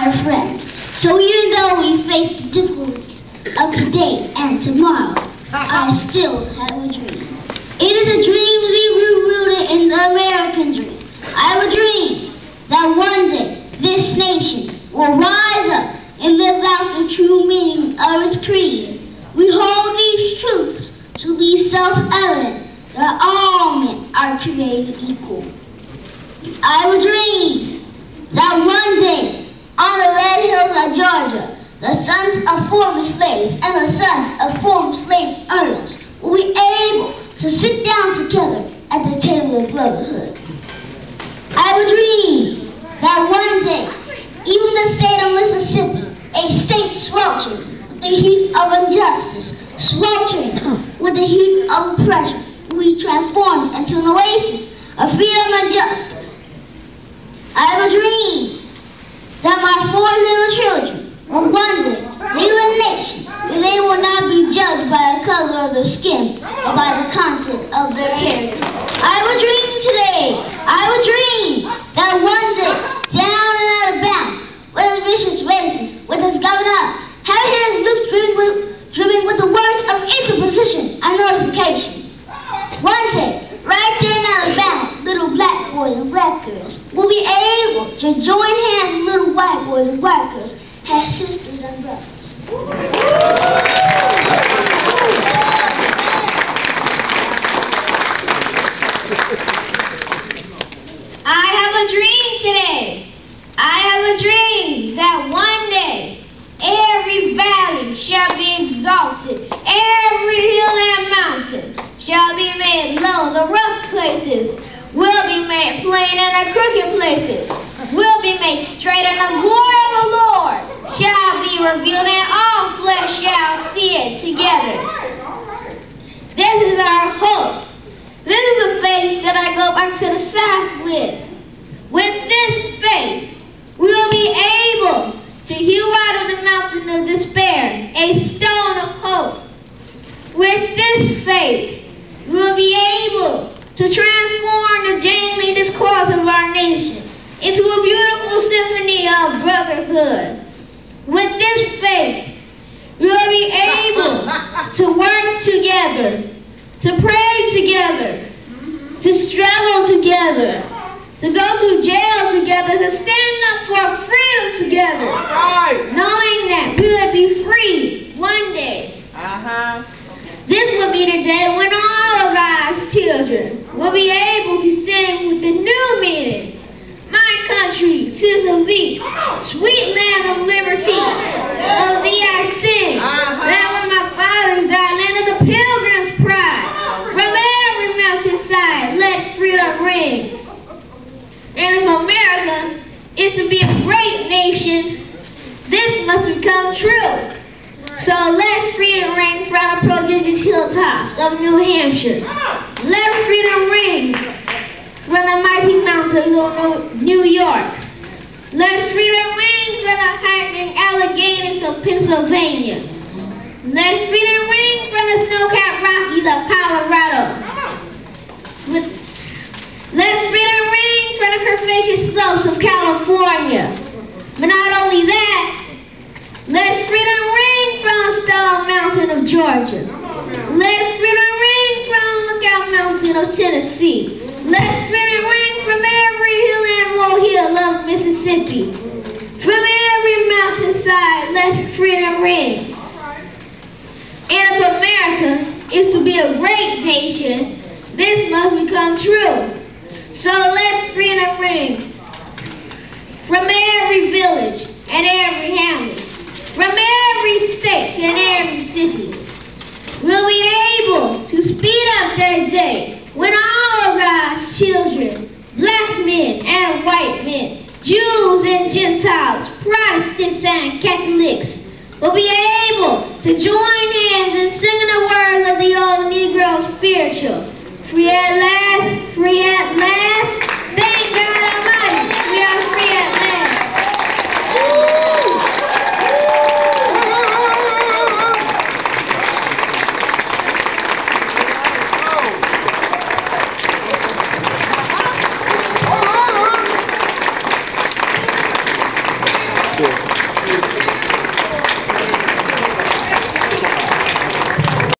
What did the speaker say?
our friends. So even though we face the difficulties of today and tomorrow, uh-huh. I still have a dream. It is a dream deeply rooted in the American dream. I have a dream that one day this nation will rise up and live out the true meaning of its creed. We hold these truths to be self-evident that all men are created equal. I have a dream that one day on the red hills of Georgia, the sons of former slaves and the sons of former slave owners will be able to sit down together at the table of brotherhood. I a dream that one day, even the state of Mississippi, a state sweltering with the heat of injustice, sweltering with the heat of oppression, will be transformed into an oasis of freedom and justice. I have a dream that my four little children will one day live in a nation where they will not be judged by the color of their skin or by the content of their character. I will dream today. I will dream that one day, down in Alabama, with his vicious races, with his governor, having his lips dripping with, dripping with the words of interposition and notification. One day, right there in Alabama, little black boys and black girls will be able to join hands with little white boys and white girls as sisters and brothers. I have a dream today. I have a dream that one day every valley shall be exalted, every hill and mountain shall be made low, the rough places will be made plain, in the crooked places will be made straight, and the glory of the Lord shall be revealed, and all flesh shall see it together. This is our hope. This is the faith that I go back to the South with. With this faith, we will be able to hew out of the mountain of despair a stone of hope. With this faith, we will be able to transform the jangling discourse of our nation into a beautiful symphony of brotherhood. With this faith, we will be able to work together, to pray together, to struggle together, to go to jail together, to stand up for freedom together, knowing that we will be free one day. Uh-huh. This will be the day when all of God's children will be able to sing with the new meaning. My country, tis of thee, sweet land of liberty. Of thee I sing. That when my fathers died, land of the pilgrim's pride. From every mountainside, let freedom ring. And if America is to be a great nation, this must become true. So let freedom ring from prodigious hilltops of New Hampshire. Let freedom ring from the mighty mountains of New York. Let freedom ring from the hiking Alleghenies of Pennsylvania. Let freedom ring from the snow-capped Rockies of Colorado. Let freedom ring from the curvaceous slopes of California. But not only that, let freedom ring from the Stone Mountain of Georgia. Lookout of Tennessee. Let freedom ring from every hill and molehill of Mississippi. From every mountainside, let freedom ring. And if America is to be a great nation, this must become true. So let freedom ring from every village and every hamlet, from every state and every city. We'll be able to speed up that day when all of God's children, black men and white men, Jews and Gentiles, Protestants and Catholics, will be able to join hands in singing the words of the old Negro spiritual. Free at last, free at last,